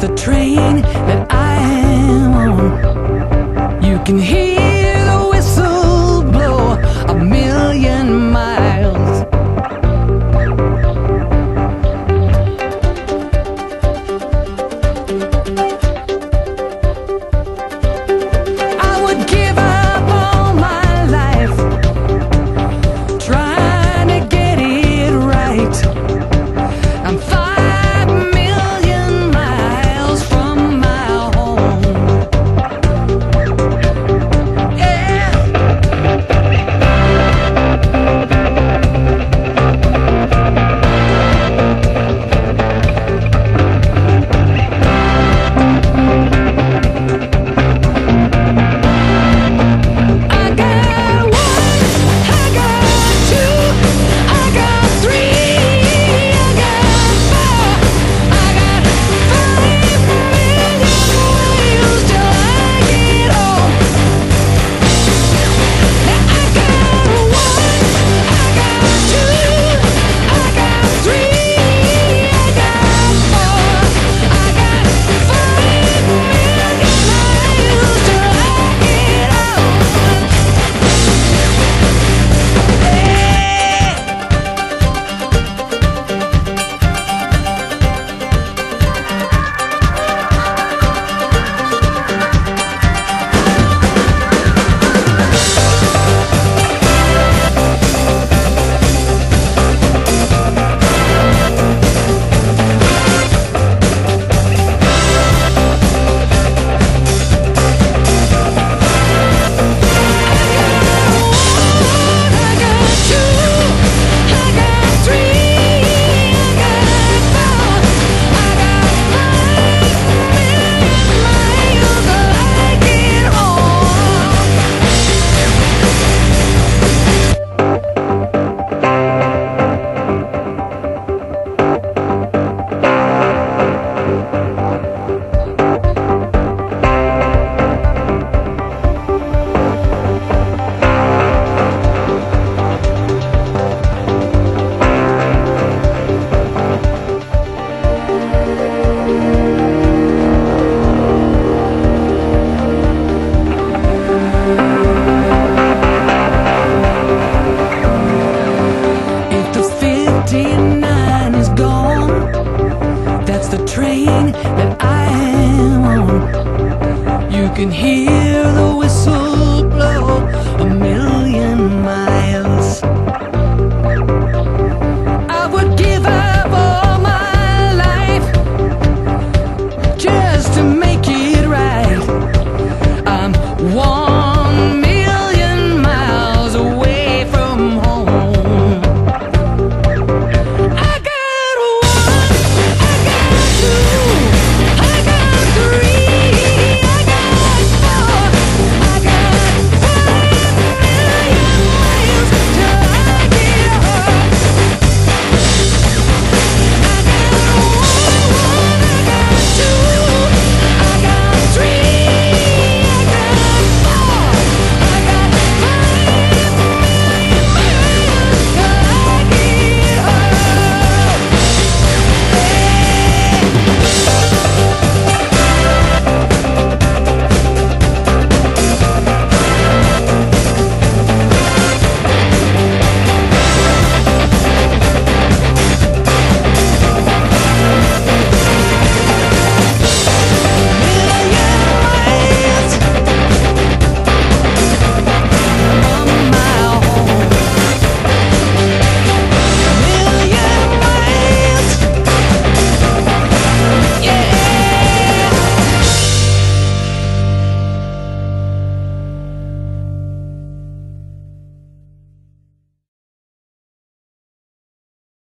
The train that I am on. You can hear. Vietnam is gone. That's the train that I am on. You can hear the